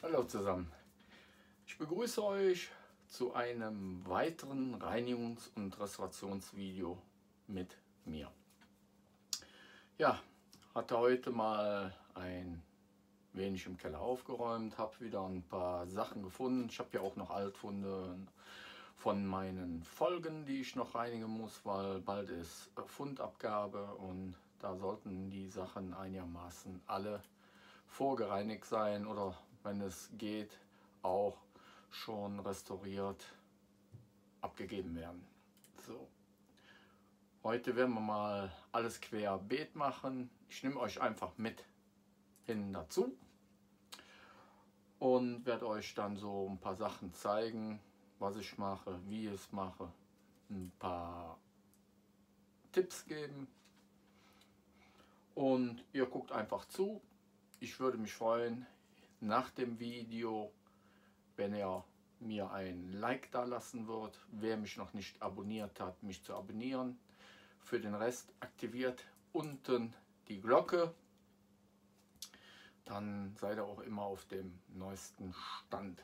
Hallo zusammen. Ich begrüße euch zu einem weiteren Reinigungs- und Restaurationsvideo mit mir. Ja, hatte heute mal ein wenig im Keller aufgeräumt, habe wieder ein paar Sachen gefunden. Ich habe ja auch noch Altfunde von meinen Folgen, die ich noch reinigen muss, weil bald ist Fundabgabe und da sollten die Sachen einigermaßen alle vorgereinigt sein oder wenn es geht, auch schon restauriert abgegeben werden. So. Heute werden wir mal alles querbeet machen. Ich nehme euch einfach mit hin dazu und werde euch dann so ein paar Sachen zeigen, was ich mache, wie ich es mache, ein paar Tipps geben und ihr guckt einfach zu. Ich würde mich freuen nach dem Video, wenn ihr mir ein Like da lassen wird. Wer mich noch nicht abonniert hat, mich zu abonnieren. Für den Rest aktiviert unten die Glocke. Dann seid ihr auch immer auf dem neuesten Stand.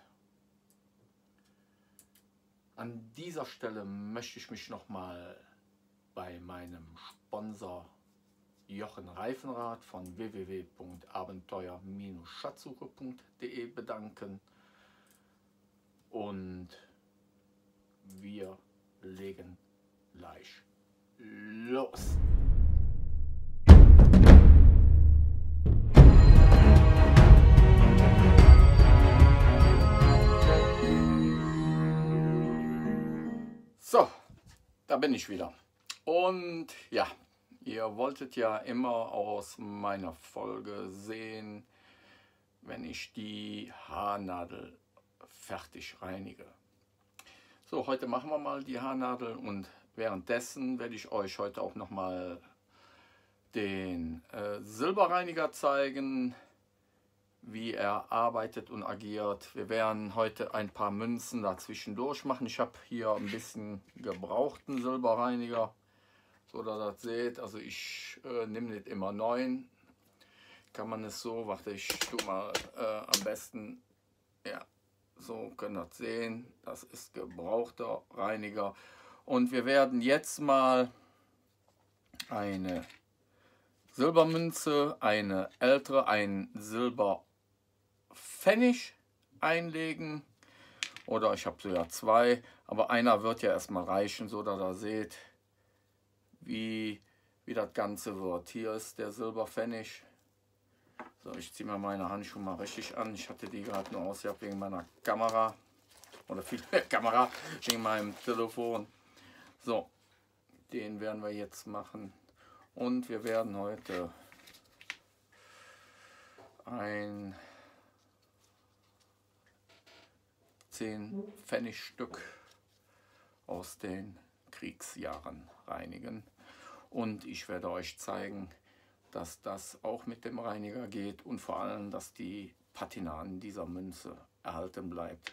An dieser Stelle möchte ich mich nochmal bei meinem Sponsor Jochen Reifenrad von www.abenteuer-schatzsuche.de bedanken und wir legen gleich los. So, da bin ich wieder. Und ja, ihr wolltet ja immer aus meiner Folge sehen, wenn ich die Haarnadel fertig reinige. So, heute machen wir mal die Haarnadel und währenddessen werde ich euch heute auch noch mal den äh, Silberreiniger zeigen, wie er arbeitet und agiert. Wir werden heute ein paar Münzen dazwischen durch machen. Ich habe hier ein bisschen gebrauchten Silberreiniger, so dass ihr das seht. Also ich äh, nehme nicht immer neun. Kann man es so, warte, ich tue mal äh, am besten, ja, so könnt ihr sehen. Das ist gebrauchter Reiniger. Und wir werden jetzt mal eine Silbermünze, eine ältere, ein Silber Pfennig einlegen. Oder ich habe sogar zwei, aber einer wird ja erstmal reichen, so dass ihr seht, wie, wie das Ganze wird. Hier ist der Silberpfennig. So, ich ziehe mal meine Handschuhe mal richtig an. Ich hatte die gerade nur ausgehabt wegen meiner Kamera. Oder viel mehr Kamera, wegen meinem Telefon. So, den werden wir jetzt machen. Und wir werden heute ein 10 Pfennigstück aus den Kriegsjahren reinigen. Und ich werde euch zeigen, dass das auch mit dem Reiniger geht und vor allem, dass die Patina an dieser Münze erhalten bleibt.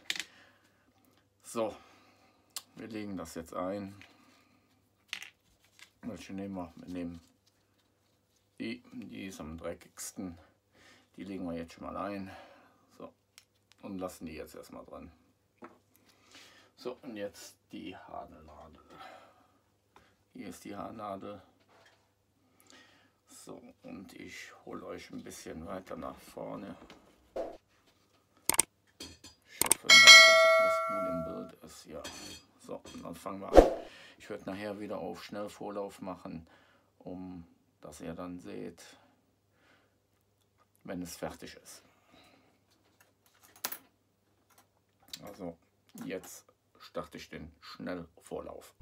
So, wir legen das jetzt ein. Welche nehmen wir? Wir nehmen die, die ist am dreckigsten. Die legen wir jetzt schon mal ein. So, und lassen die jetzt erstmal drin. So, und jetzt die Haarnadel. Hier ist die Haarnadel. So, und ich hole euch ein bisschen weiter nach vorne. Ich hoffe, dass das gut im Bild ist. Ja, so, und dann fangen wir an. Ich werde nachher wieder auf Schnellvorlauf machen, um dass ihr dann seht, wenn es fertig ist. Also jetzt starte ich den Schnellvorlauf.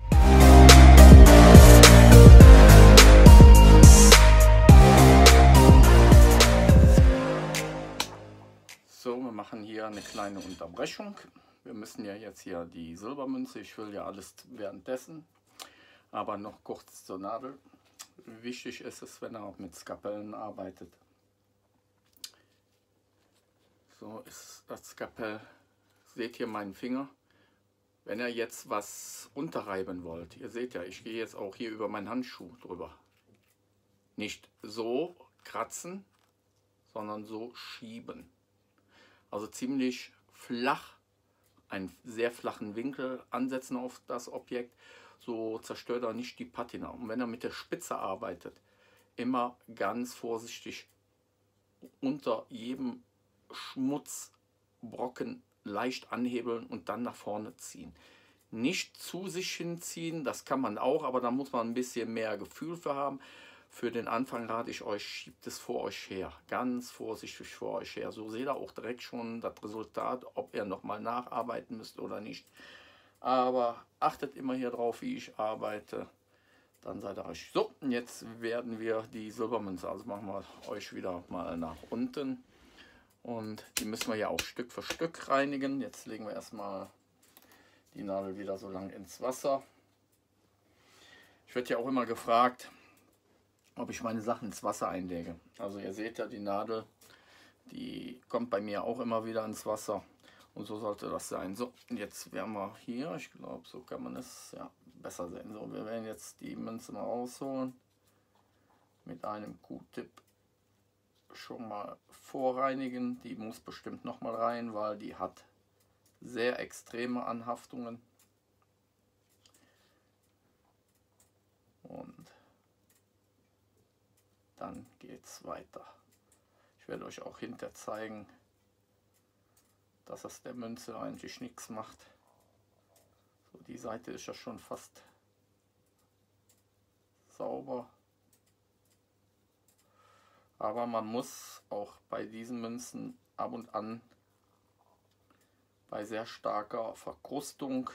Wir machen hier eine kleine Unterbrechung. Wir müssen ja jetzt hier die Silbermünze, ich will ja alles währenddessen, aber noch kurz zur Nadel. Wichtig ist es, wenn er auch mit Skapellen arbeitet. So ist das Skapell. Seht ihr meinen Finger? Wenn ihr jetzt was unterreiben wollt, ihr seht ja, ich gehe jetzt auch hier über meinen Handschuh drüber. Nicht so kratzen, sondern so schieben. Also ziemlich flach, einen sehr flachen Winkel ansetzen auf das Objekt. So zerstört er nicht die Patina. Und wenn er mit der Spitze arbeitet, immer ganz vorsichtig unter jedem Schmutzbrocken leicht anhebeln und dann nach vorne ziehen. Nicht zu sich hinziehen, das kann man auch, aber da muss man ein bisschen mehr Gefühl für haben. Für den Anfang rate ich euch, schiebt es vor euch her. Ganz vorsichtig vor euch her. So seht ihr auch direkt schon das Resultat, ob ihr nochmal nacharbeiten müsst oder nicht. Aber achtet immer hier drauf, wie ich arbeite. Dann seid ihr euch. So, jetzt werden wir die Silbermünze, also machen wir euch wieder mal nach unten. Und die müssen wir ja auch Stück für Stück reinigen. Jetzt legen wir erstmal die Nadel wieder so lang ins Wasser. Ich werde ja auch immer gefragt, ob ich meine Sachen ins Wasser einlege. Also ihr seht ja, die Nadel, die kommt bei mir auch immer wieder ins Wasser. Und so sollte das sein. So, jetzt werden wir hier, ich glaube, so kann man es ja besser sehen. So, wir werden jetzt die Münze mal rausholen. Mit einem Q-Tip schon mal vorreinigen. Die muss bestimmt noch mal rein, weil die hat sehr extreme Anhaftungen. Und dann geht es weiter. Ich werde euch auch hinter zeigen, dass es der Münze eigentlich nichts macht. So, die Seite ist ja schon fast sauber. Aber man muss auch bei diesen Münzen ab und an bei sehr starker Verkrustung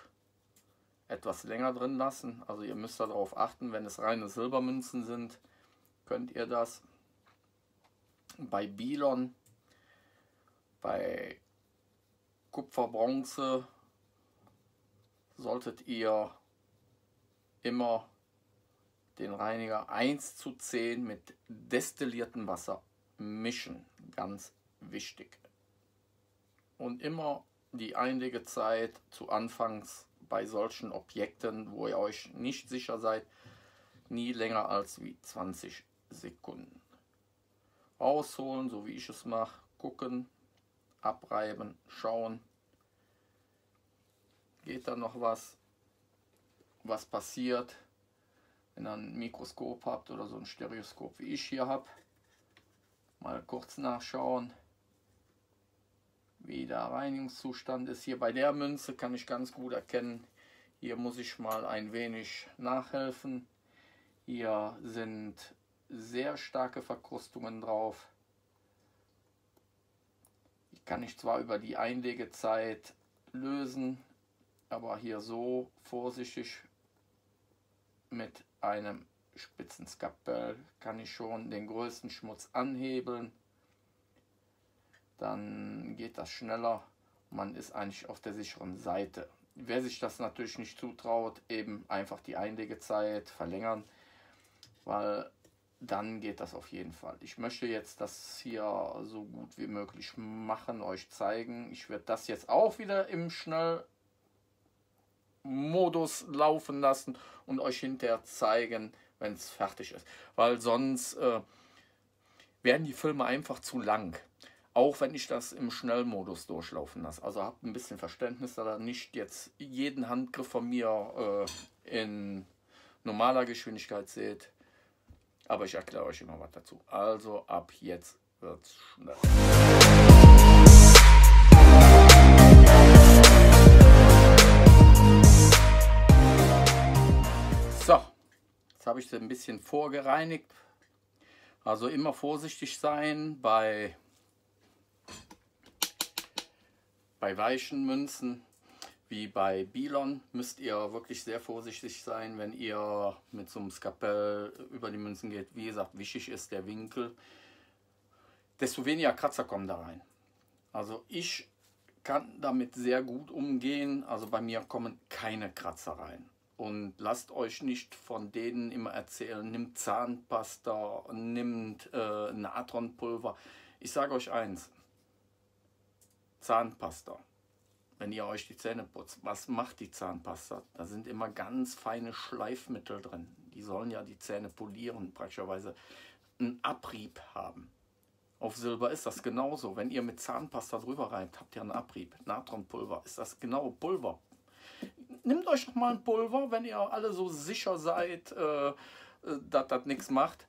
etwas länger drin lassen. Also ihr müsst darauf achten, wenn es reine Silbermünzen sind, könnt ihr das. Bei Bilon, bei Kupfer, Bronze solltet ihr immer den Reiniger 1 zu 10 mit destilliertem Wasser mischen. Ganz wichtig. Und immer die Einlegezeit zu Anfangs bei solchen Objekten, wo ihr euch nicht sicher seid, nie länger als wie 20 Sekunden. Ausholen, so wie ich es mache, gucken, abreiben, schauen. Geht da noch was? Was passiert? wenn ihr ein Mikroskop habt oder so ein Stereoskop wie ich hier habe. Mal kurz nachschauen, wie der Reinigungszustand ist. Hier bei der Münze kann ich ganz gut erkennen, hier muss ich mal ein wenig nachhelfen. Hier sind sehr starke Verkrustungen drauf. Die kann ich zwar über die Einlegezeit lösen, aber hier so vorsichtig mit einem spitzen Skapell kann ich schon den größten Schmutz anhebeln. Dann geht das schneller. Man ist eigentlich auf der sicheren Seite. Wer sich das natürlich nicht zutraut, eben einfach die Einlegezeit verlängern, weil dann geht das auf jeden Fall. Ich möchte jetzt das hier so gut wie möglich machen, euch zeigen. Ich werde das jetzt auch wieder im Schnell Modus laufen lassen und euch hinterher zeigen, wenn es fertig ist. Weil sonst äh, werden die Filme einfach zu lang. Auch wenn ich das im Schnellmodus durchlaufen lasse. Also habt ein bisschen Verständnis, dass ihr nicht jetzt jeden Handgriff von mir äh, in normaler Geschwindigkeit seht. Aber ich erkläre euch immer was dazu. Also ab jetzt wird es schnell. Jetzt habe ich sie ein bisschen vorgereinigt. Also immer vorsichtig sein bei, bei weichen Münzen. Wie bei Bilon müsst ihr wirklich sehr vorsichtig sein, wenn ihr mit so einem Skapell über die Münzen geht. Wie gesagt, wichtig ist der Winkel. Desto weniger Kratzer kommen da rein. Also ich kann damit sehr gut umgehen. Also bei mir kommen keine Kratzer rein. Und lasst euch nicht von denen immer erzählen, nimmt Zahnpasta, nimmt äh, Natronpulver. Ich sage euch eins, Zahnpasta, wenn ihr euch die Zähne putzt, was macht die Zahnpasta? Da sind immer ganz feine Schleifmittel drin. Die sollen ja die Zähne polieren, praktischerweise einen Abrieb haben. Auf Silber ist das genauso. Wenn ihr mit Zahnpasta drüber reibt, habt ihr einen Abrieb. Natronpulver ist das genau Pulver. Nehmt euch noch mal ein Pulver, wenn ihr alle so sicher seid, äh, äh dass das nichts macht.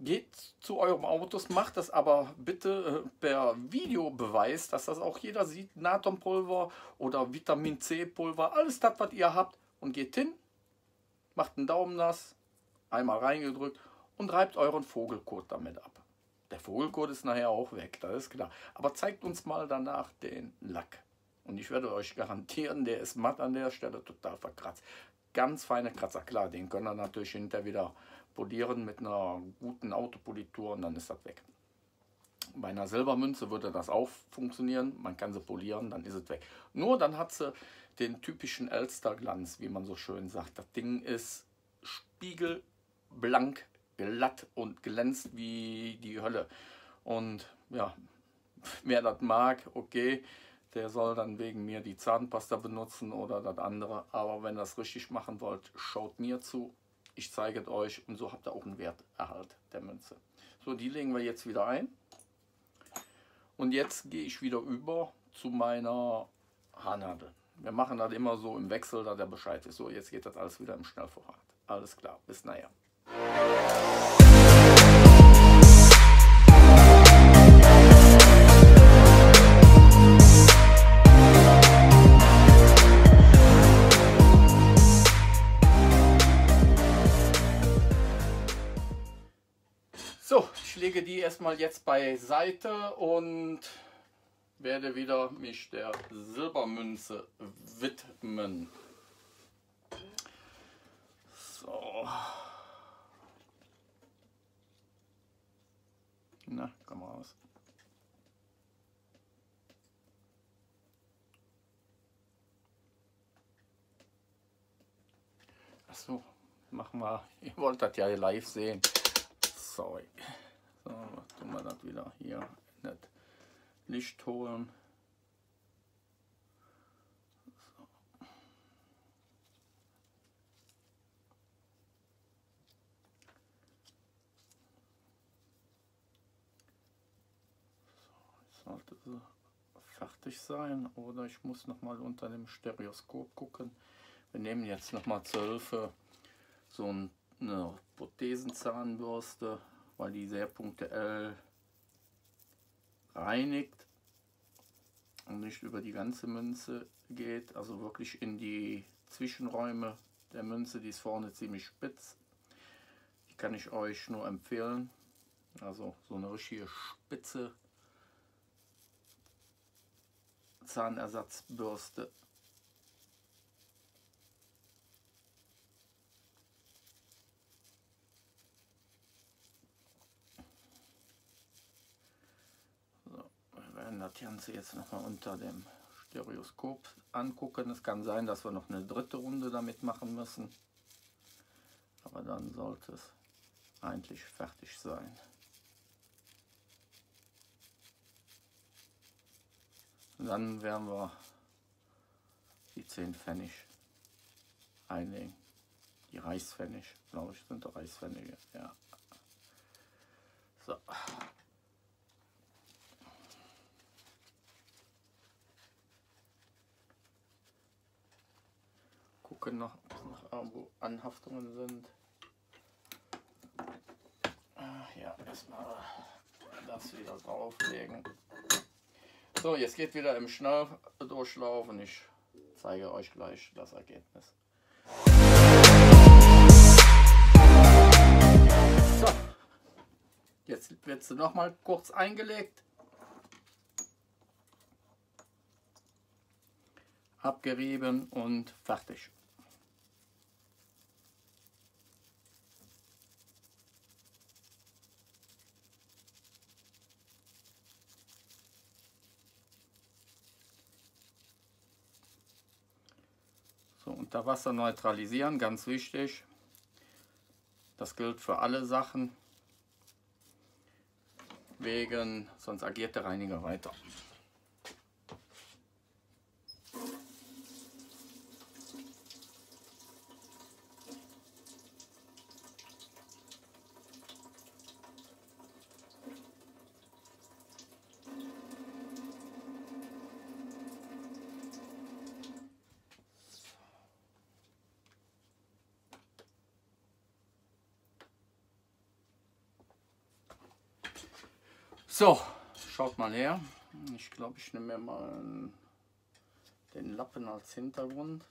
Geht zu eurem Autos, macht das aber bitte äh, per Videobeweis, dass das auch jeder sieht. Natronpulver oder Vitamin C Pulver, alles das, was ihr habt. Und geht hin, macht einen Daumen nass, einmal reingedrückt und reibt euren Vogelkot damit ab. Der Vogelkot ist nachher auch weg, das ist klar. Aber zeigt uns mal danach den Lack. Und ich werde euch garantieren, der ist matt an der Stelle, total verkratzt. Ganz feine Kratzer, klar, den können wir natürlich hinterher wieder polieren mit einer guten Autopolitur und dann ist das weg. Bei einer Silbermünze würde das auch funktionieren, man kann sie polieren, dann ist es weg. Nur dann hat sie den typischen Elsterglanz, wie man so schön sagt. Das Ding ist spiegelblank, glatt und glänzt wie die Hölle. Und ja, wer das mag, okay, der soll dann wegen mir die Zahnpasta benutzen oder das andere. Aber wenn ihr das richtig machen wollt, schaut mir zu. Ich zeige es euch und so habt ihr auch einen Werterhalt der Münze. So, die legen wir jetzt wieder ein. Und jetzt gehe ich wieder über zu meiner Haarnadel. Wir machen das immer so im Wechsel, da der Bescheid ist. So, jetzt geht das alles wieder im Schnellvorrat. Alles klar, bis nachher. Lege die erstmal jetzt beiseite und werde wieder mich der Silbermünze widmen. So. Na, komm raus. Achso, machen wir. Ihr wollt das ja live sehen. Sorry. So, tun wir das wieder hier. Nicht Licht holen. sollte sie fertig sein oder ich muss noch mal unter dem Stereoskop gucken. Wir nehmen jetzt noch mal zur Hilfe so eine Prothesenzahnbürste, weil die sehr punktuell reinigt und nicht über die ganze Münze geht, also wirklich in die Zwischenräume der Münze, die ist vorne ziemlich spitz. Die kann ich euch nur empfehlen. Also so eine richtige spitze Zahnersatzbürste. So, wir werden das Ganze jetzt nochmal unter dem Stereoskop angucken. Es kann sein, dass wir noch eine dritte Runde damit machen müssen. Aber dann sollte es eigentlich fertig sein. Und dann werden wir die 10 Pfennig einlegen. Die Reichspfennig, glaube ich, sind Reichspfennige. Ja. So. Gucken noch, noch irgendwo Anhaftungen sind. Ah, ja, erstmal das wieder drauflegen. So, jetzt geht wieder im Schnelldurchlauf und ich zeige euch gleich das Ergebnis. So, jetzt wird sie noch mal kurz eingelegt. Abgerieben und fertig. So, unter Wasser neutralisieren, ganz wichtig. Das gilt für alle Sachen. Wegen, sonst agiert der Reiniger weiter. So, schaut mal her. Ich glaube, ich nehme mir mal den Lappen als Hintergrund.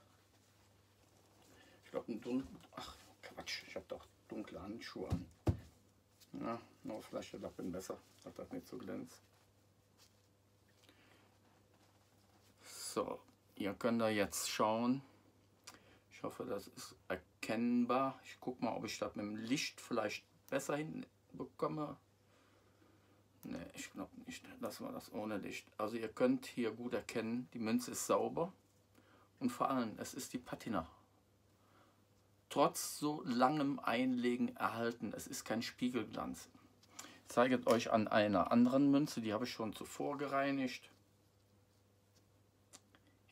Ich glaube, ein dunkel. Ach, Quatsch, ich habe doch dunkle Handschuhe an. Ja, nur vielleicht der Lappen besser, dass das nicht so glänzt. So, ihr könnt da jetzt schauen. Ich hoffe, das ist erkennbar. Ich gucke mal, ob ich das mit dem Licht vielleicht besser hinbekomme. Ne, ich glaube nicht. Lassen wir das ohne Licht. Also ihr könnt hier gut erkennen, die Münze ist sauber. Und vor allem, es ist die Patina. Trotz so langem Einlegen erhalten. Es ist kein Spiegelglanz. Ich zeige euch an einer anderen Münze, die habe ich schon zuvor gereinigt.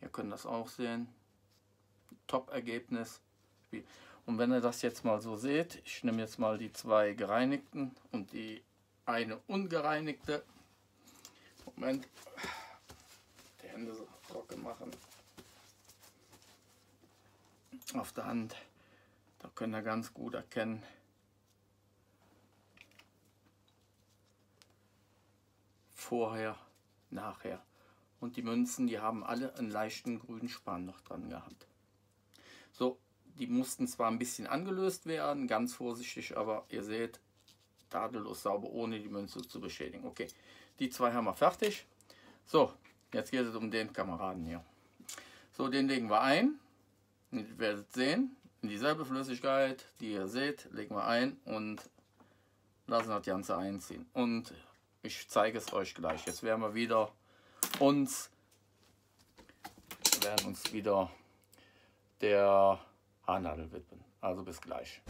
Ihr könnt das auch sehen. Top-Ergebnis. Und wenn ihr das jetzt mal so seht, ich nehme jetzt mal die zwei gereinigten und die eine ungereinigte. Moment, die Hände so trocken machen. Auf der Hand, da könnt ihr ganz gut erkennen, vorher, nachher. Und die Münzen, die haben alle einen leichten grünen Span noch dran gehabt. So, die mussten zwar ein bisschen angelöst werden, ganz vorsichtig, aber ihr seht, tadellos sauber, ohne die Münze zu beschädigen. Okay, die zwei haben wir fertig. So, jetzt geht es um den Kameraden hier. So, den legen wir ein. Ihr werdet sehen, in dieselbe Flüssigkeit, die ihr seht, legen wir ein und lassen das Ganze einziehen. Und ich zeige es euch gleich. Jetzt werden wir wieder uns, werden uns wieder der Haarnadel widmen. Also bis gleich.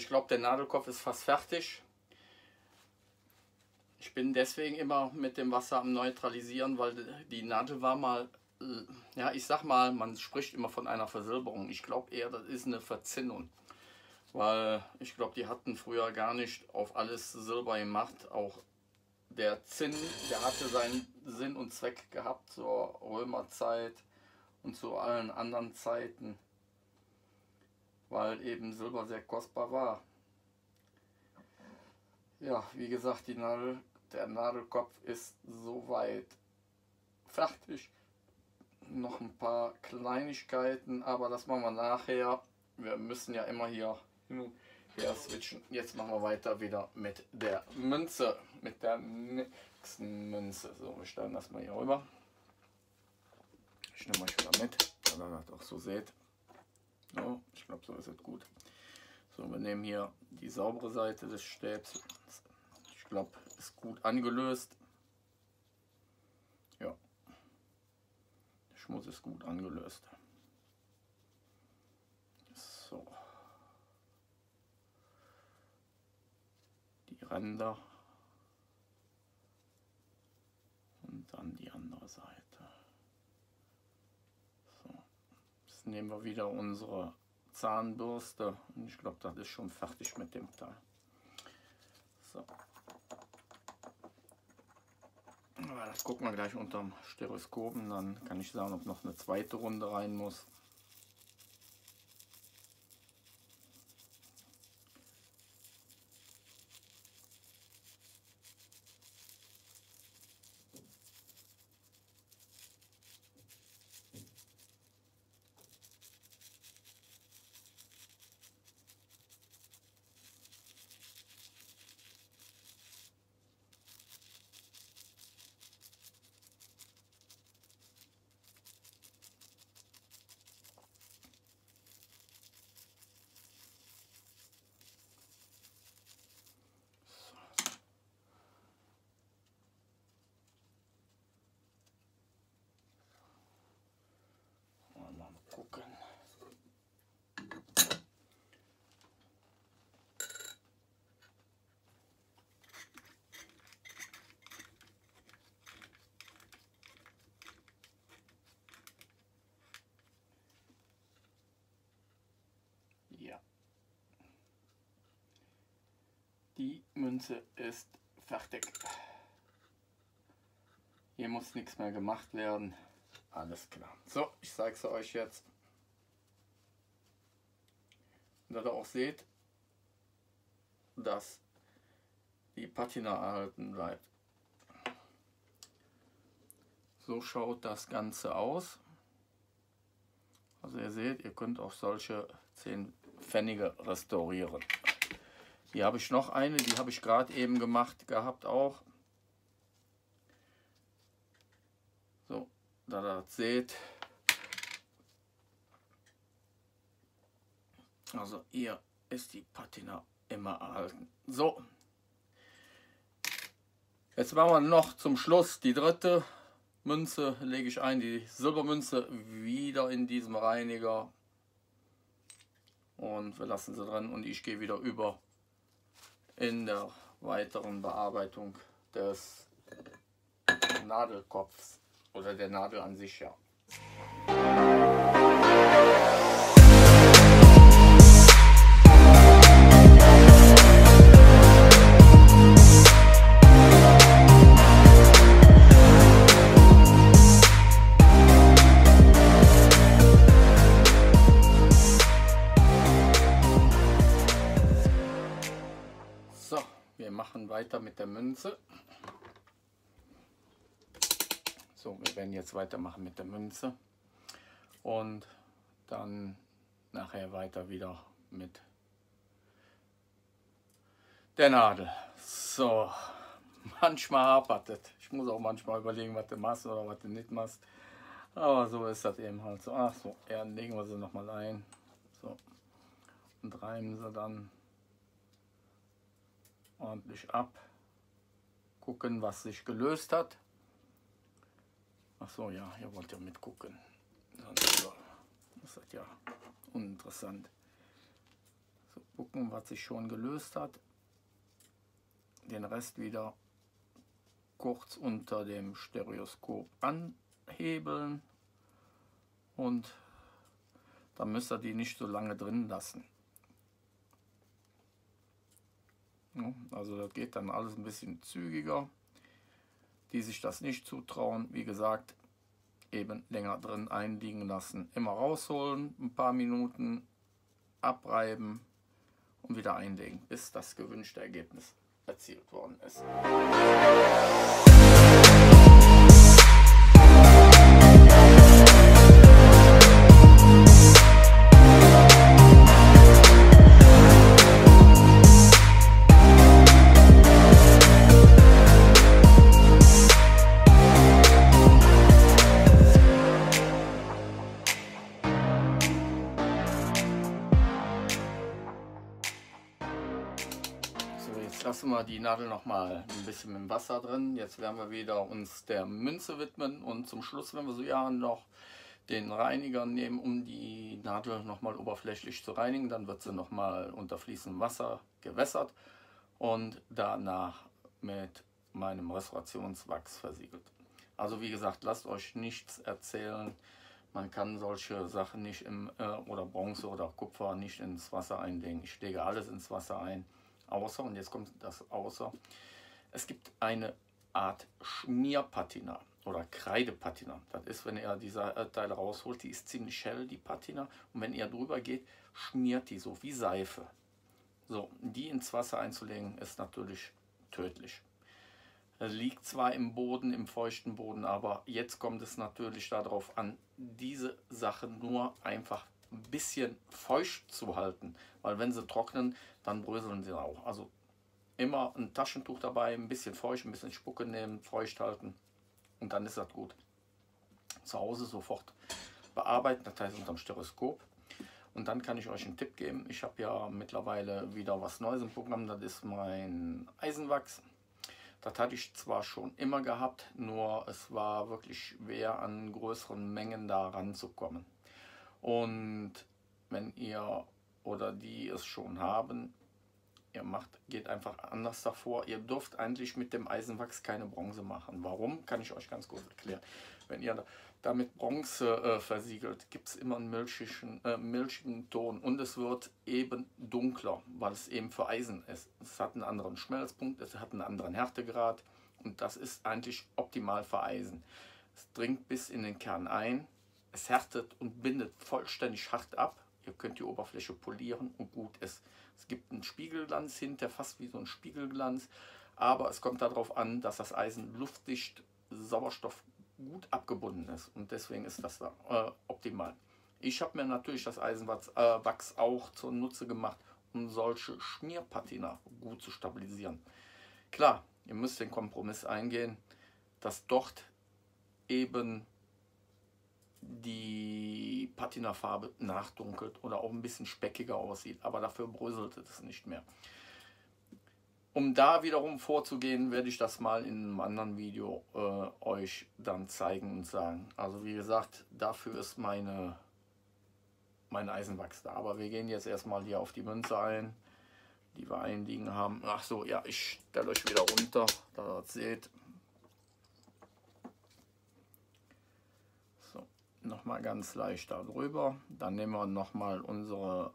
Ich glaube, der Nadelkopf ist fast fertig. Ich bin deswegen immer mit dem Wasser am Neutralisieren, weil die Nadel war mal ja, ich sag mal, man spricht immer von einer Versilberung. Ich glaube eher, das ist eine Verzinnung. Weil ich glaube, die hatten früher gar nicht auf alles Silber gemacht. Auch der Zinn, der hatte seinen Sinn und Zweck gehabt zur Römerzeit und zu allen anderen Zeiten. Weil eben Silber sehr kostbar war. Ja, wie gesagt, die Nadel, der Nadelkopf ist soweit fertig noch ein paar Kleinigkeiten, aber das machen wir nachher. Wir müssen ja immer hier hin her switchen. Jetzt machen wir weiter wieder mit der Münze, mit der nächsten Münze. So, wir stellen das mal hier rüber. Ich nehme euch wieder mit, weil ihr das auch so seht. So, ich glaube, so ist es gut. So, wir nehmen hier die saubere Seite des Stäbs. Ich glaube, ist gut angelöst. Schmutz ist gut angelöst. So. Die Ränder. Und dann die andere Seite. So. Jetzt nehmen wir wieder unsere Zahnbürste. Und ich glaube, das ist schon fertig mit dem Teil. So. Das gucken wir gleich unterm Stereoskopen, dann kann ich sagen, ob noch eine zweite Runde rein muss. gucken. Ja. Die Münze ist fertig. Hier muss nichts mehr gemacht werden. Alles klar. So, ich zeige es euch jetzt. Dass ihr auch seht, dass die Patina erhalten bleibt. So schaut das Ganze aus. Also ihr seht, ihr könnt auch solche 10 Pfennige restaurieren. Hier habe ich noch eine, die habe ich gerade eben gemacht gehabt auch. So, da ihr das seht. Also hier ist die Patina immer erhalten. So, jetzt machen wir noch zum Schluss die dritte Münze lege ich ein, die Silbermünze wieder in diesem Reiniger und wir lassen sie drin und ich gehe wieder über in der weiteren Bearbeitung des Nadelkopfs oder der Nadel an sich ja. Weiter mit der Münze. So, wir werden jetzt weitermachen mit der Münze und dann nachher weiter wieder mit der Nadel. So, manchmal hapert es. Ich muss auch manchmal überlegen, was du machst oder was du nicht machst. Aber so ist das eben halt so. Ach so, ja, legen wir sie nochmal ein. So, und reimen sie dann ordentlich ab. Gucken, was sich gelöst hat. Ach so, ja, ihr wollt ja mitgucken. Sonst ist das ja uninteressant. So, gucken, was sich schon gelöst hat. Den Rest wieder kurz unter dem Stereoskop anhebeln und dann müsst ihr die nicht so lange drin lassen. Also das geht dann alles ein bisschen zügiger. Die sich das nicht zutrauen, wie gesagt, eben länger drin einliegen lassen. Immer rausholen, ein paar Minuten abreiben und wieder einlegen, bis das gewünschte Ergebnis erzielt worden ist. Die Nadel noch mal ein bisschen mit Wasser drin. Jetzt werden wir wieder uns der Münze widmen und zum Schluss werden wir so ja noch den Reiniger nehmen, um die Nadel noch mal oberflächlich zu reinigen. Dann wird sie noch mal unter fließendem Wasser gewässert und danach mit meinem Restaurationswachs versiegelt. Also wie gesagt, lasst euch nichts erzählen. Man kann solche Sachen nicht im äh, oder Bronze oder Kupfer nicht ins Wasser einlegen. Ich lege alles ins Wasser ein außer, und jetzt kommt das außer, es gibt eine Art Schmierpatina oder Kreidepatina. Das ist, wenn ihr diese Teile rausholt, die ist ziemlich hell, die Patina. Und wenn ihr drüber geht, schmiert die so wie Seife. So, die ins Wasser einzulegen, ist natürlich tödlich. Es liegt zwar im Boden, im feuchten Boden, aber jetzt kommt es natürlich darauf an, diese Sache nur einfach ein bisschen feucht zu halten, weil wenn sie trocknen, dann bröseln sie auch. Also immer ein Taschentuch dabei, ein bisschen feucht, ein bisschen Spucke nehmen, feucht halten und dann ist das gut. Zu Hause sofort bearbeiten, das heißt unterm Stereoskop. Und dann kann ich euch einen Tipp geben. Ich habe ja mittlerweile wieder was Neues im Programm, das ist mein Eisenwachs. Das hatte ich zwar schon immer gehabt, nur es war wirklich schwer an größeren Mengen da ranzukommen. Und wenn ihr oder die es schon haben, ihr macht, geht einfach anders davor. Ihr dürft eigentlich mit dem Eisenwachs keine Bronze machen. Warum? Kann ich euch ganz gut erklären. Wenn ihr damit Bronze äh, versiegelt, gibt es immer einen milchigen, äh, milchigen Ton und es wird eben dunkler, weil es eben für Eisen ist. Es hat einen anderen Schmelzpunkt, es hat einen anderen Härtegrad Und das ist eigentlich optimal für Eisen. Es dringt bis in den Kern ein, es härtet und bindet vollständig hart ab. Ihr könnt die Oberfläche polieren und gut ist. Es gibt einen Spiegelglanz hinter, fast wie so ein Spiegelglanz. Aber es kommt darauf an, dass das Eisen luftdicht, Sauerstoff gut abgebunden ist. Und deswegen ist das da äh, optimal. Ich habe mir natürlich das Eisenwachs äh, auch zunutze gemacht, um solche Schmierpatina gut zu stabilisieren. Klar, ihr müsst den Kompromiss eingehen, dass dort eben die Patinafarbe nachdunkelt oder auch ein bisschen speckiger aussieht, aber dafür bröselt es nicht mehr. Um da wiederum vorzugehen, werde ich das mal in einem anderen Video äh, euch dann zeigen und sagen. Also wie gesagt, dafür ist meine, meine Eisenwachs da. Aber wir gehen jetzt erstmal hier auf die Münze ein, die wir einliegen haben. Ach so, ja, ich stelle euch wieder runter, da ihr seht. So, nochmal ganz leicht darüber. Dann nehmen wir nochmal unsere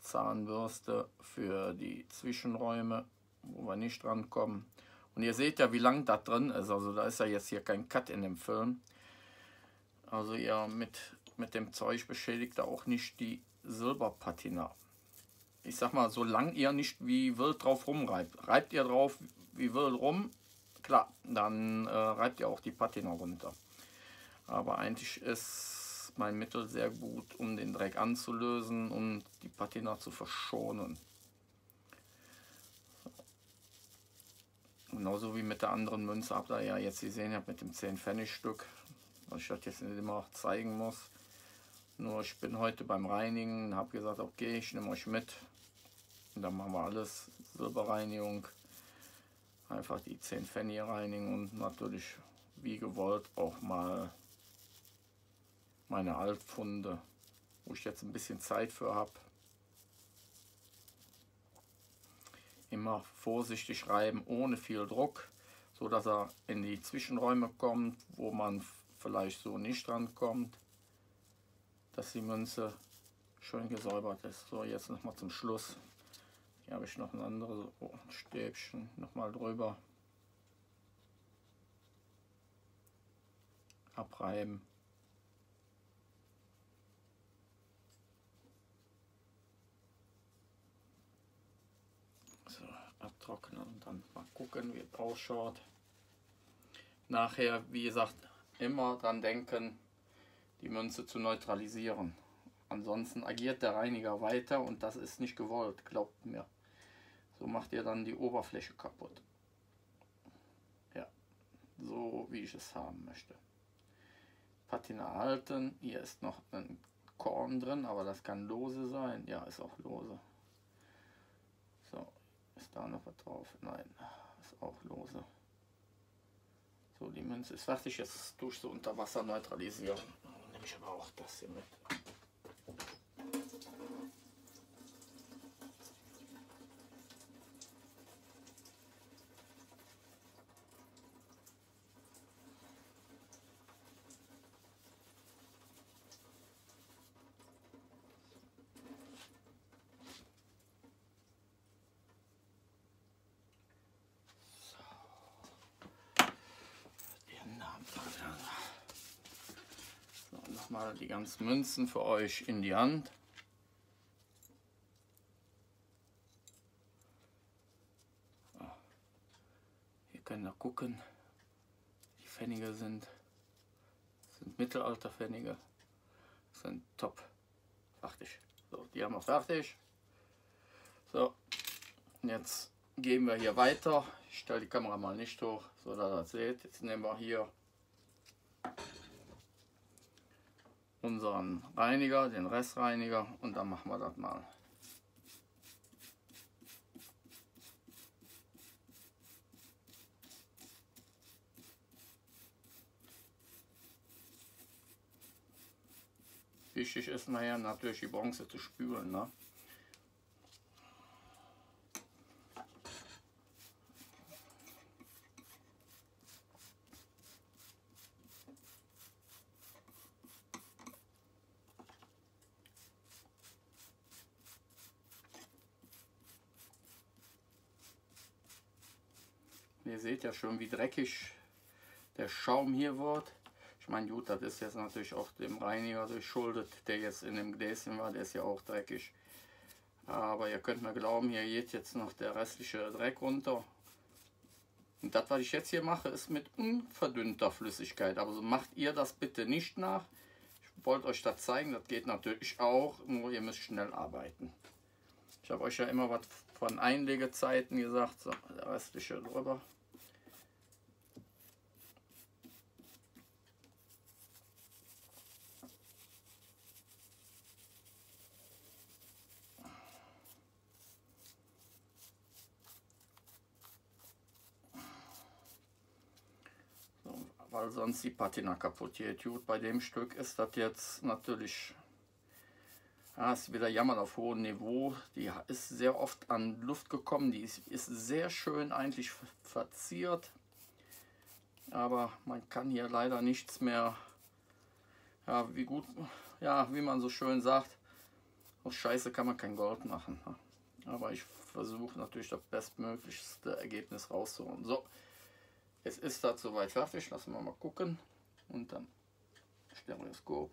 Zahnbürste für die Zwischenräume wo wir nicht dran kommen. Und ihr seht ja, wie lang da drin ist. Also da ist ja jetzt hier kein Cut in dem Film. Also ihr mit, mit dem Zeug beschädigt auch nicht die Silberpatina. Ich sag mal, solange ihr nicht wie wild drauf rumreibt. Reibt ihr drauf wie wild rum, klar, dann äh, reibt ihr auch die Patina runter. Aber eigentlich ist mein Mittel sehr gut, um den Dreck anzulösen und die Patina zu verschonen. Genauso wie mit der anderen Münze, habt ihr ja jetzt gesehen habt mit dem 10 Pfennig Stück, was ich das jetzt nicht immer zeigen muss. Nur ich bin heute beim Reinigen, habe gesagt, okay, ich nehme euch mit. Und dann machen wir alles, Silberreinigung, einfach die 10 Pfennig reinigen und natürlich wie gewollt auch mal meine Altfunde, wo ich jetzt ein bisschen Zeit für habe. immer vorsichtig reiben, ohne viel Druck, so dass er in die Zwischenräume kommt, wo man vielleicht so nicht dran kommt, dass die Münze schön gesäubert ist. So, jetzt noch mal zum Schluss. Hier habe ich noch ein anderes oh, Stäbchen noch mal drüber. Abreiben. Abtrocknen und dann mal gucken, wie es ausschaut. Nachher, wie gesagt, immer dran denken, die Münze zu neutralisieren. Ansonsten agiert der Reiniger weiter und das ist nicht gewollt, glaubt mir. So macht ihr dann die Oberfläche kaputt. Ja, so wie ich es haben möchte. Patina halten. Hier ist noch ein Korn drin, aber das kann lose sein. Ja, ist auch lose. Ist da noch was drauf? Nein, ist auch lose. So, die Münze ist fertig. Jetzt durch so unter Wasser neutralisieren. Nehme ich aber auch das hier mit. mal die ganzen Münzen für euch in die Hand. Hier könnt ihr gucken. Die Pfennige sind, sind Mittelalterpfennige. Sind top. Fertig. So, die haben wir fertig. So, jetzt gehen wir hier weiter. Ich stelle die Kamera mal nicht hoch, so dass ihr das seht. Jetzt nehmen wir hier unseren Reiniger, den Restreiniger und dann machen wir das mal. Wichtig ist nachher natürlich die Bronze zu spülen. Ne? Seht ja schon, wie dreckig der Schaum hier wird. Ich meine, gut, das ist jetzt natürlich auch dem Reiniger geschuldet, der jetzt in dem Gläschen war, der ist ja auch dreckig. Aber ihr könnt mir glauben, hier geht jetzt noch der restliche Dreck runter. Und das, was ich jetzt hier mache, ist mit unverdünnter Flüssigkeit. Also macht ihr das bitte nicht nach. Ich wollte euch das zeigen, das geht natürlich auch, nur ihr müsst schnell arbeiten. Ich habe euch ja immer was von Einlegezeiten gesagt, so, der restliche drüber. Weil sonst die Patina kaputt geht. Gut, bei dem Stück ist das jetzt natürlich, ja, ist wieder Jammern auf hohem Niveau. Die ist sehr oft an Luft gekommen, die ist, ist sehr schön eigentlich verziert. Aber man kann hier leider nichts mehr, ja, wie gut, ja, wie man so schön sagt, aus Scheiße kann man kein Gold machen. Aber ich versuche natürlich das bestmöglichste Ergebnis rauszuholen. So, Jetzt ist das soweit fertig. Lassen wir mal gucken. Und dann Stereoskop.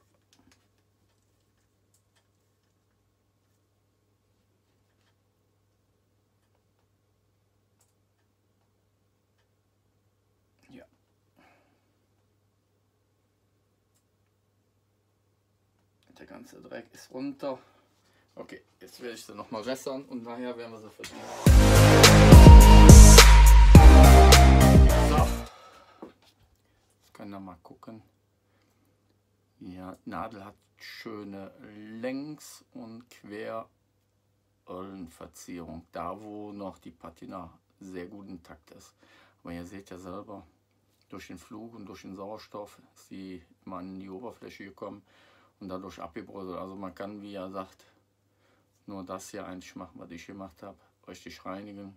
Ja. Der ganze Dreck ist runter. Okay, jetzt werde ich sie noch mal wässern und nachher werden wir sie verdienen. Können wir mal gucken. Ja, Nadel hat schöne Längs- und Queröllenverzierung, da wo noch die Patina sehr gut intakt ist. Aber ihr seht ja selber, durch den Flug und durch den Sauerstoff ist die mal in die Oberfläche gekommen und dadurch abgebröselt. Also man kann, wie er sagt, nur das hier eigentlich machen, was ich gemacht habe, richtig reinigen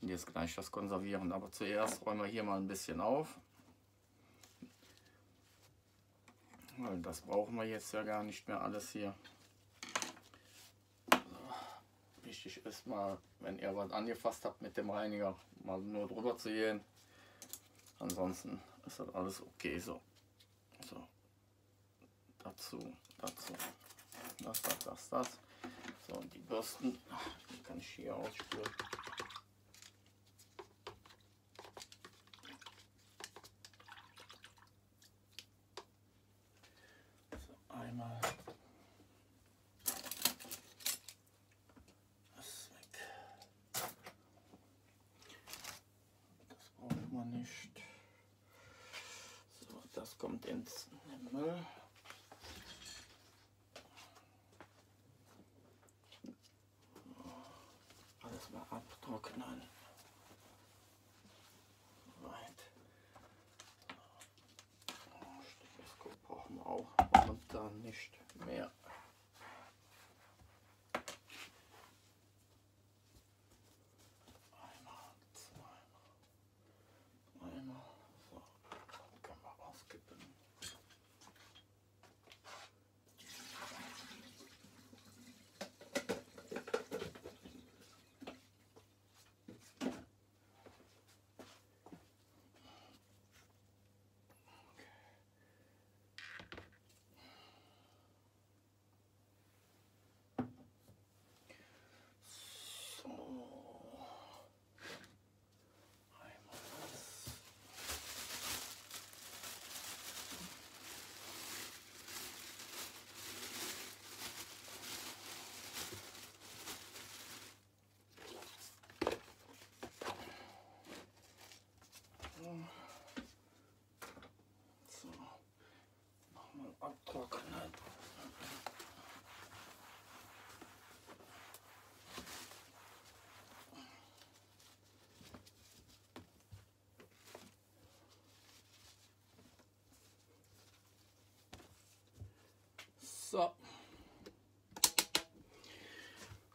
und jetzt gleich das konservieren. Aber zuerst räumen wir hier mal ein bisschen auf. Weil das brauchen wir jetzt ja gar nicht mehr alles hier. Wichtig ist mal, wenn ihr was angefasst habt mit dem Reiniger, mal nur drüber zu gehen. Ansonsten ist das alles okay so. So. Dazu, dazu. Das, das, das, das. So, und die Bürsten, die kann ich hier ausspülen.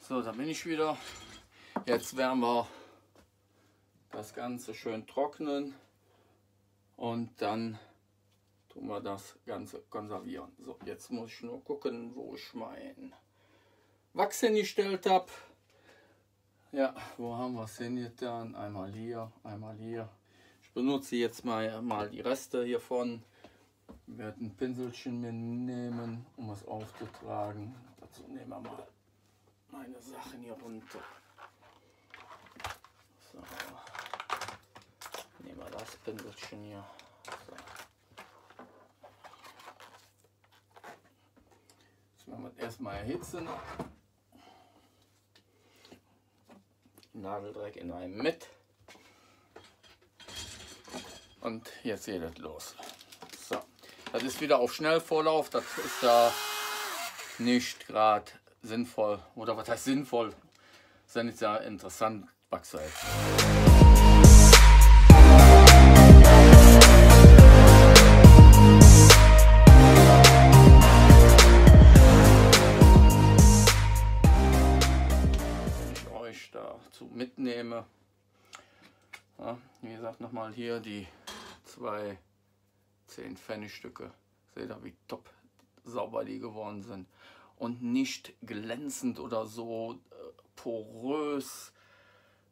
So, da bin ich wieder. Jetzt werden wir das Ganze schön trocknen und dann tun wir das Ganze konservieren. So, jetzt muss ich nur gucken, wo ich mein Wachs hingestellt habe. Ja, wo haben wir es dann? Einmal hier, einmal hier. Ich benutze jetzt mal, mal die Reste hiervon. Ich werde ein Pinselchen mitnehmen, um es aufzutragen. Dazu nehmen wir mal meine Sachen hier runter. So. Nehmen wir das Pinselchen hier. So. Jetzt werden wir erstmal erhitzen. Nageldreck in einem mit. Und jetzt geht es los. So, das ist wieder auf Schnellvorlauf. Das ist da nicht gerade sinnvoll. Oder was heißt sinnvoll? Das ist ja interessant, Backseite. mitnehme. Ja, wie gesagt, nochmal hier die zwei 10 Pfennigstücke. Seht ihr, wie top sauber die geworden sind. Und nicht glänzend oder so äh, porös,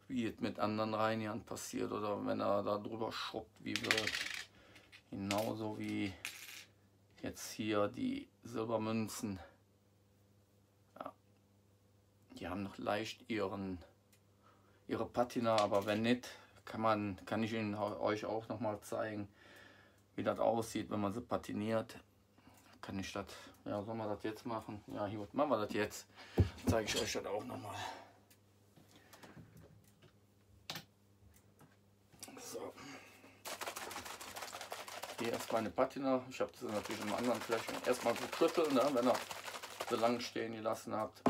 wie es mit anderen Reinigern passiert oder wenn er da drüber schrubbt, wie wird. Genauso wie jetzt hier die Silbermünzen. Ja, die haben noch leicht ihren ihre Patina, aber wenn nicht, kann, man, kann ich Ihnen euch auch noch mal zeigen, wie das aussieht, wenn man sie patiniert. Kann ich das, ja, soll man das jetzt machen? Ja, hier machen wir das jetzt. Zeige ich euch das auch noch mal. So. Hier erstmal eine Patina. Ich habe sie natürlich im anderen Fläschchen erstmal getrüttelt, ne, wenn ihr so lange stehen gelassen habt.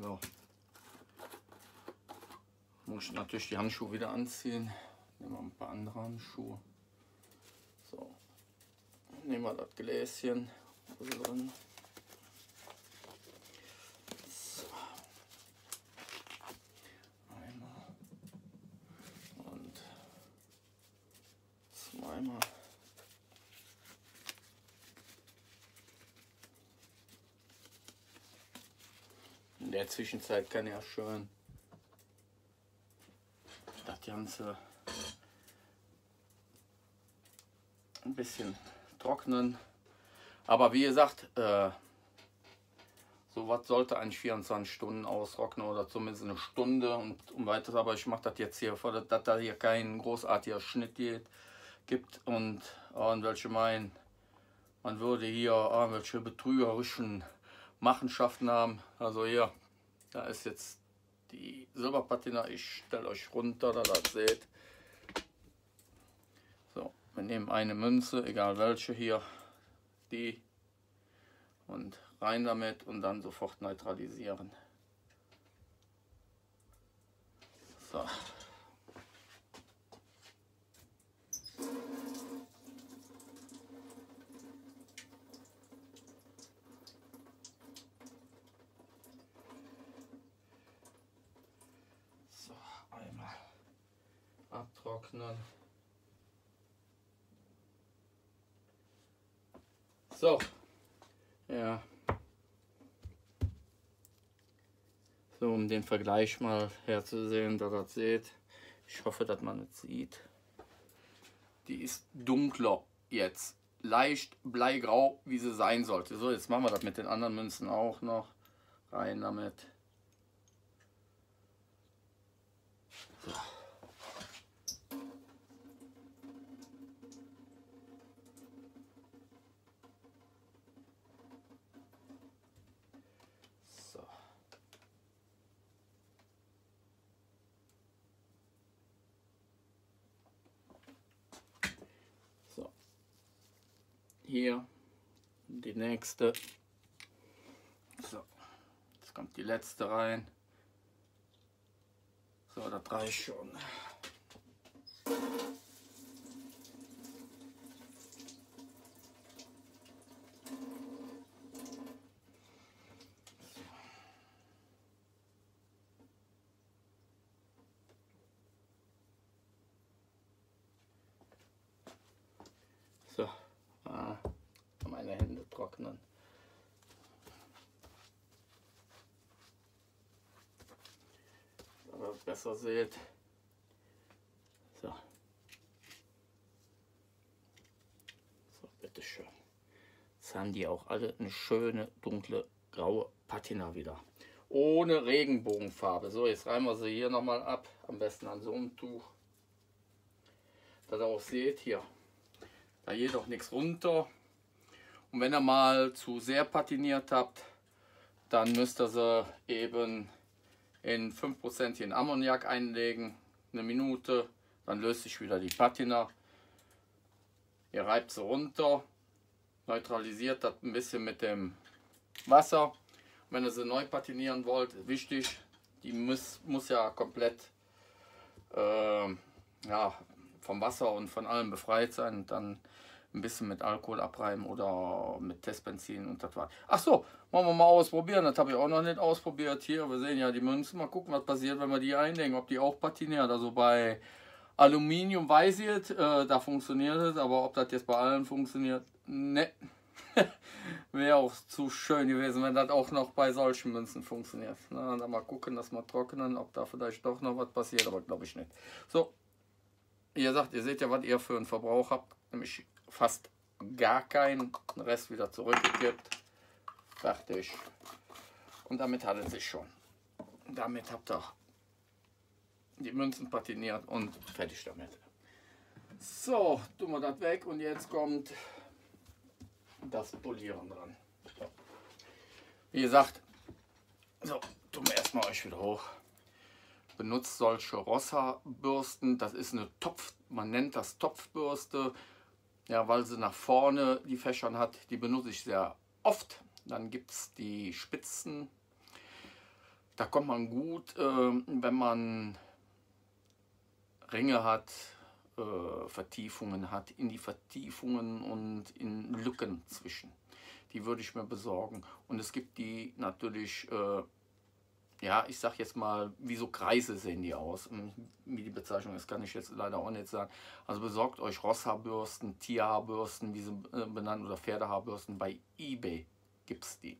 So muss ich natürlich die Handschuhe wieder anziehen. Nehmen wir ein paar andere Handschuhe. Nehmen wir das Gläschen drin. So. Einmal und zweimal. In der Zwischenzeit kann ja schön Ganze ein bisschen trocknen. Aber wie gesagt, äh, sowas sollte eigentlich 24 Stunden austrocknen oder zumindest eine Stunde und um weiteres. Aber ich mache das jetzt hier, dass da hier kein großartiger Schnitt gibt und oh, welche meinen, man würde hier oh, welche betrügerischen Machenschaften haben. Also hier, da ist jetzt die Silberpatina. Ich stelle euch runter, da das seht. Wir nehmen eine Münze, egal welche hier, die und rein damit und dann sofort neutralisieren. So. abtrocknen. So, ja. So, um den Vergleich mal herzusehen, dass ihr seht. Ich hoffe, dass man es sieht. Die ist dunkler jetzt. Leicht bleigrau, wie sie sein sollte. So, jetzt machen wir das mit den anderen Münzen auch noch. Rein damit. So. Hier die nächste. So, jetzt kommt die letzte rein. So, das reicht schon. Besser seht. So. So, bitteschön. Jetzt haben die auch alle eine schöne dunkle graue Patina wieder. Ohne Regenbogenfarbe. So, jetzt reimen wir sie hier nochmal ab. Am besten an so einem Tuch. Dass ihr auch seht, hier. Da geht auch nichts runter. Und wenn ihr mal zu sehr patiniert habt, dann müsst ihr sie eben in 5% Ammoniak einlegen. Eine Minute. Dann löst sich wieder die Patina. Ihr reibt sie runter. Neutralisiert das ein bisschen mit dem Wasser. Wenn ihr sie neu patinieren wollt, wichtig, die muss, muss ja komplett äh, ja, vom Wasser und von allem befreit sein. Dann ein bisschen mit Alkohol abreiben oder mit Testbenzin und das war. Ach so, wollen wir mal ausprobieren. Das habe ich auch noch nicht ausprobiert. Hier, wir sehen ja die Münzen. Mal gucken, was passiert, wenn wir die einlegen, ob die auch patiniert. Also bei Aluminium weiß ich es, äh, da funktioniert es, aber ob das jetzt bei allen funktioniert, ne. Wäre auch zu schön gewesen, wenn das auch noch bei solchen Münzen funktioniert. Na, dann mal gucken, dass wir trocknen, ob da vielleicht doch noch was passiert, aber glaube ich nicht. So, ihr sagt, ihr seht ja, was ihr für einen Verbrauch habt, nämlich fast gar keinen, Rest wieder zurückgekippt, fertig. Und damit hat es sich schon. Damit habt ihr die Münzen patiniert und fertig damit. So, tun wir das weg und jetzt kommt das Polieren dran. Wie gesagt, so, tun wir erstmal euch wieder hoch. Benutzt solche Rossa-Bürsten. Das ist eine Topf, man nennt das Topfbürste, ja, weil sie nach vorne die Fächern hat. Die benutze ich sehr oft. Dann gibt es die Spitzen. Da kommt man gut, äh, wenn man Ringe hat, äh, Vertiefungen hat, in die Vertiefungen und in Lücken zwischen. Die würde ich mir besorgen. Und es gibt die natürlich, äh, ja, ich sag jetzt mal, wie so Kreise sehen die aus. Wie die Bezeichnung ist, kann ich jetzt leider auch nicht sagen. Also besorgt euch Rosshaarbürsten, Tierhaarbürsten, wie sie äh, benannt, oder Pferdehaarbürsten. Bei eBay gibt es die.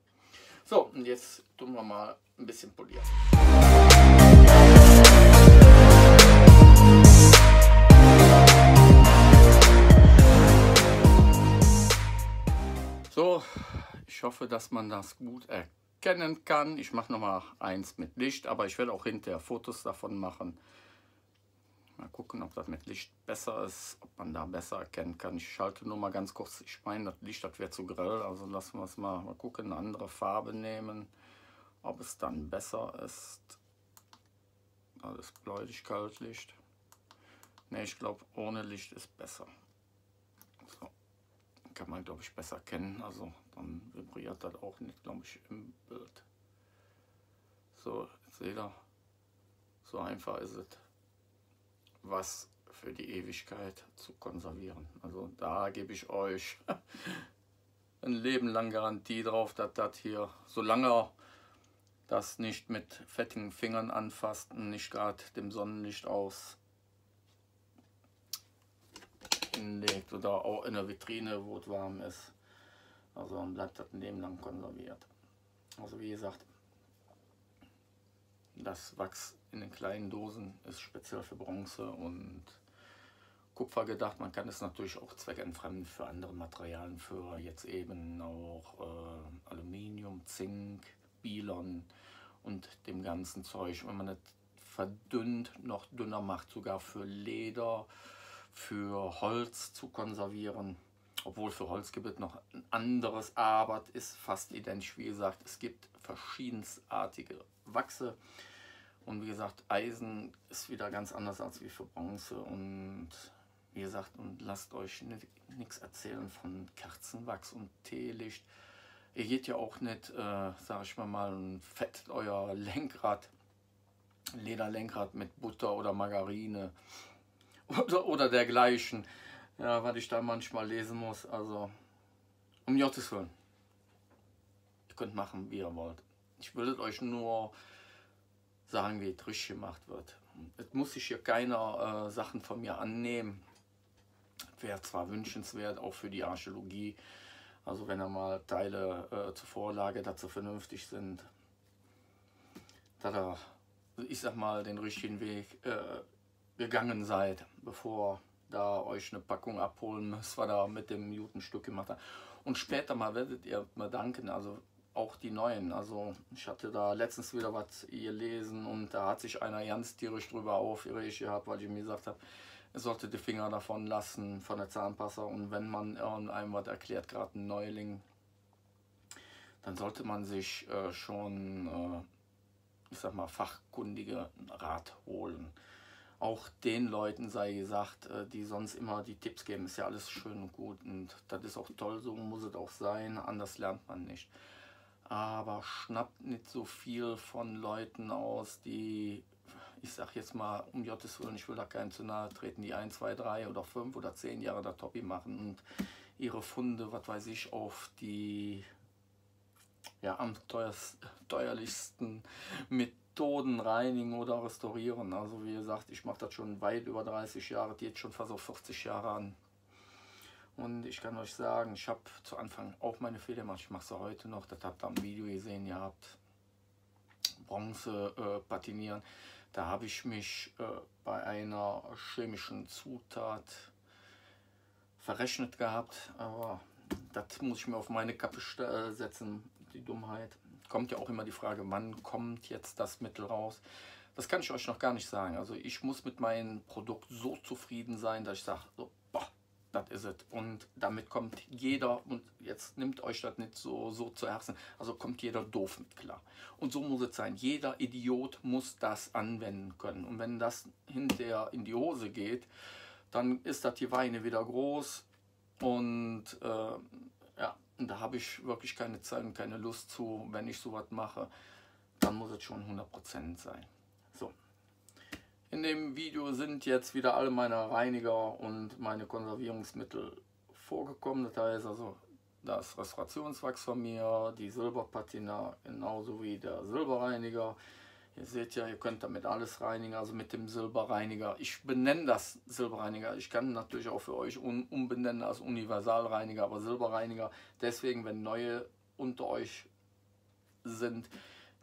So, und jetzt tun wir mal ein bisschen polieren. So, ich hoffe, dass man das gut erkennen kann. Ich mache noch mal eins mit Licht, aber ich werde auch hinterher Fotos davon machen. Mal gucken, ob das mit Licht besser ist, ob man da besser erkennen kann. Ich schalte nur mal ganz kurz. Ich meine, das Licht das wäre zu grell, also lassen wir es mal, mal gucken, eine andere Farbe nehmen, ob es dann besser ist. Alles bläulich Kaltlicht. Ne, ich glaube, ohne Licht ist besser kann man, glaube ich, besser kennen. Also dann vibriert das auch nicht, glaube ich, im Bild. So, jetzt seht ihr, so einfach ist es, was für die Ewigkeit zu konservieren. Also da gebe ich euch ein Leben lang Garantie drauf, dass das hier, solange das nicht mit fettigen Fingern anfasst und nicht gerade dem Sonnenlicht aus hinlegt oder auch in der Vitrine, wo es warm ist. Also dann bleibt das ein Leben lang konserviert. Also wie gesagt, das Wachs in den kleinen Dosen ist speziell für Bronze und Kupfer gedacht. Man kann es natürlich auch zweckentfremden für andere Materialien, für jetzt eben auch äh, Aluminium, Zink, Bilon und dem ganzen Zeug. Wenn man es verdünnt, noch dünner macht, sogar für Leder, für Holz zu konservieren. Obwohl für Holz gibt es noch ein anderes, aber es ist fast identisch. Wie gesagt, es gibt verschiedensartige Wachse. Und wie gesagt, Eisen ist wieder ganz anders als wie für Bronze. Und wie gesagt, und lasst euch nichts erzählen von Kerzenwachs und Teelicht. Ihr geht ja auch nicht, äh, sag ich mal, mal und fettet euer Lenkrad, Lederlenkrad mit Butter oder Margarine oder, dergleichen. Ja, was ich da manchmal lesen muss. Also, um Gottes Willen. Ihr könnt machen, wie ihr wollt. Ich würde euch nur sagen, wie es richtig gemacht wird. Es muss sich hier keiner äh, Sachen von mir annehmen. Wäre zwar wünschenswert, auch für die Archäologie. Also wenn er mal Teile äh, zur Vorlage dazu vernünftig sind, dass er ich sag mal, den richtigen Weg äh, gegangen seid, bevor da euch eine Packung abholen müsst, was da mit dem Jutenstück gemacht hat. Und später mal werdet ihr mir danken, also auch die neuen. Also ich hatte da letztens wieder was gelesen und da hat sich einer ganz tierisch drüber aufgeregt gehabt, weil ich mir gesagt habe, er sollte die Finger davon lassen von der Zahnpasta und wenn man irgendeinem was erklärt, gerade ein Neuling, dann sollte man sich äh, schon, äh, ich sag mal, fachkundige Rat holen. Auch den Leuten sei gesagt, äh, die sonst immer die Tipps geben, ist ja alles schön und gut und das ist auch toll, so muss es auch sein, anders lernt man nicht. Aber schnappt nicht so viel von Leuten aus, die, ich sag jetzt mal, um Gottes Willen, ich will da keinen zu nahe treten, die 1, 2, 3 oder 5 oder 10 Jahre da Topi machen und ihre Funde, was weiß ich, auf die ja, am teuerlichsten Methoden reinigen oder restaurieren. Also wie gesagt, ich mache das schon weit über 30 Jahre, die jetzt schon fast auf 40 Jahre an. Und ich kann euch sagen, ich habe zu Anfang auch meine Fehler gemacht. Ich mache sie heute noch. Das habt ihr am Video gesehen. Ihr habt Bronze äh, patinieren. Da habe ich mich äh, bei einer chemischen Zutat verrechnet gehabt. Aber das muss ich mir auf meine Kappe äh, setzen, die Dummheit. Kommt ja auch immer die Frage, wann kommt jetzt das Mittel raus? Das kann ich euch noch gar nicht sagen. Also ich muss mit meinem Produkt so zufrieden sein, dass ich sage, so, das ist es. Und damit kommt jeder, und jetzt nimmt euch das nicht so, so zu Herzen, also kommt jeder doof mit klar. Und so muss es sein. Jeder Idiot muss das anwenden können. Und wenn das hinterher in die Hose geht, dann ist das die Weine wieder groß. Und äh, und da habe ich wirklich keine Zeit und keine Lust zu, wenn ich sowas mache, dann muss es schon 100% sein. So. In dem Video sind jetzt wieder alle meine Reiniger und meine Konservierungsmittel vorgekommen. Das heißt also das Restaurationswachs von mir, die Silberpatina genauso wie der Silberreiniger. Ihr seht ja, ihr könnt damit alles reinigen, also mit dem Silberreiniger. Ich benenne das Silberreiniger. Ich kann natürlich auch für euch um, umbenennen als Universalreiniger, aber Silberreiniger. Deswegen, wenn neue unter euch sind,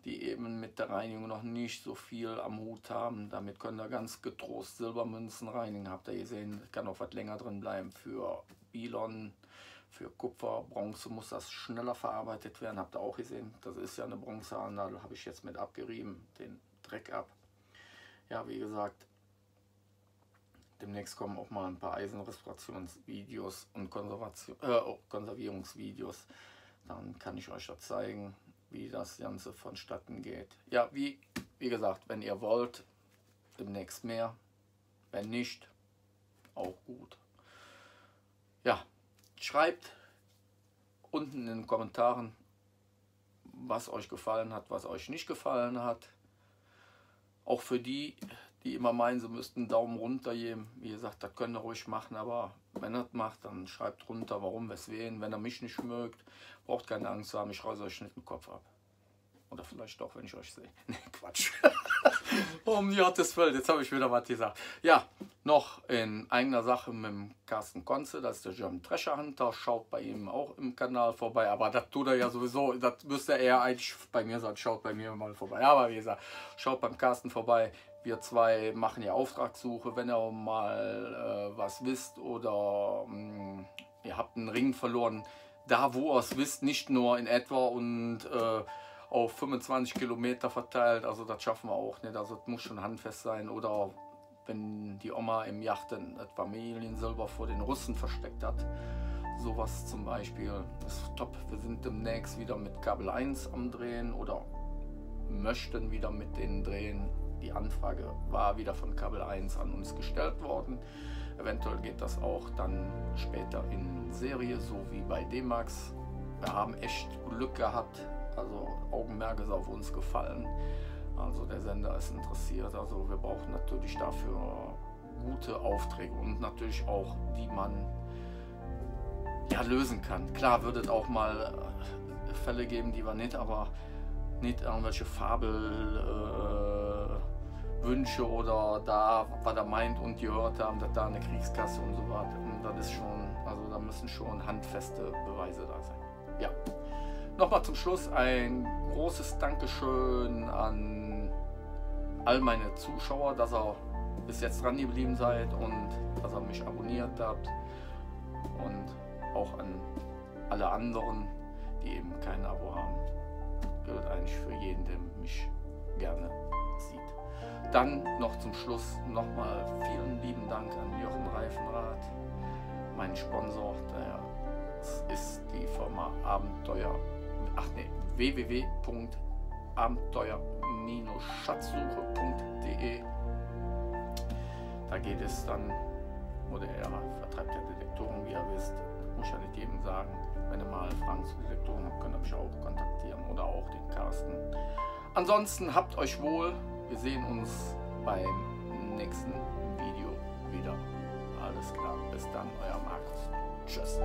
die eben mit der Reinigung noch nicht so viel am Hut haben. Damit könnt ihr ganz getrost Silbermünzen reinigen. Habt ihr gesehen, kann auch was länger drin bleiben. Für Bilon, für Kupfer, Bronze muss das schneller verarbeitet werden. Habt ihr auch gesehen, das ist ja eine Bronzeanadel, habe ich jetzt mit abgerieben, den Dreck ab. Ja, wie gesagt, demnächst kommen auch mal ein paar Eisenrestaurationsvideos und äh, Konservierungsvideos. Dann kann ich euch das zeigen wie das Ganze vonstatten geht. Ja, wie, wie gesagt, wenn ihr wollt, demnächst mehr. Wenn nicht, auch gut. Ja, schreibt unten in den Kommentaren, was euch gefallen hat, was euch nicht gefallen hat. Auch für die, die immer meinen, sie müssten einen Daumen runter geben. Wie gesagt, das könnt ihr ruhig machen, aber wenn ihr das macht, dann schreibt runter, warum, weswegen. Wenn ihr mich nicht mögt, braucht keine Angst zu haben, ich reiße euch nicht den Kopf ab. Oder vielleicht doch, wenn ich euch sehe. Nee, Quatsch. um Gottes Willen, jetzt habe ich wieder was gesagt. Ja, noch in eigener Sache mit dem Carsten Konze, das ist der German Treasure Hunter. Schaut bei ihm auch im Kanal vorbei. Aber das tut er ja sowieso, das müsste er eigentlich bei mir sagen. Schaut bei mir mal vorbei. Aber wie gesagt, schaut beim Carsten vorbei. Wir zwei machen ja Auftragssuche, wenn ihr mal äh, was wisst oder mh, mm, ihr habt einen Ring verloren. Da, wo ihr es wisst, nicht nur in etwa und äh, auf 25 Kilometer verteilt. Also das schaffen wir auch nicht. Also es muss schon handfest sein. Oder wenn die Oma im Yachten das Familiensilber vor den Russen versteckt hat. Sowas zum Beispiel ist top. Wir sind demnächst wieder mit Kabel 1 am Drehen oder möchten wieder mit denen drehen. Die Anfrage war wieder von Kabel 1 an uns gestellt worden. Eventuell geht das auch dann später in Serie, so wie bei D-Max. Wir haben echt Glück gehabt, also Augenmerk ist auf uns gefallen. Also der Sender ist interessiert. Also wir brauchen natürlich dafür gute Aufträge und natürlich auch, die man ja, lösen kann. Klar wird es auch mal äh, Fälle geben, die wir nicht, aber nicht irgendwelche Fabelwünsche äh, oder da, was er meint und gehört haben, dass da eine Kriegskasse und so weiter. Und das ist schon, also da müssen schon handfeste Beweise da sein. Ja. Nochmal zum Schluss ein großes Dankeschön an all meine Zuschauer, dass ihr bis jetzt dran geblieben seid und dass ihr mich abonniert habt. Und auch an alle anderen, die eben kein Abo haben. Gilt eigentlich für jeden, der mich gerne sieht. Dann noch zum Schluss nochmal vielen lieben Dank an Jochen Reifenrath, mein Sponsor. Der ist die Firma Abenteuer, ach nee, www.abenteuer-schatzsuche.de. Da geht es dann, oder er vertreibt ja Detektoren, wie ihr wisst, muss ich ja nicht jedem sagen. Wenn ihr mal Fragen zu Detektoren habt, könnt ihr mich auch kontaktieren oder auch den Carsten. Ansonsten habt euch wohl. Wir sehen uns beim nächsten Video wieder. Alles klar. Bis dann, euer Markus. Tschüss.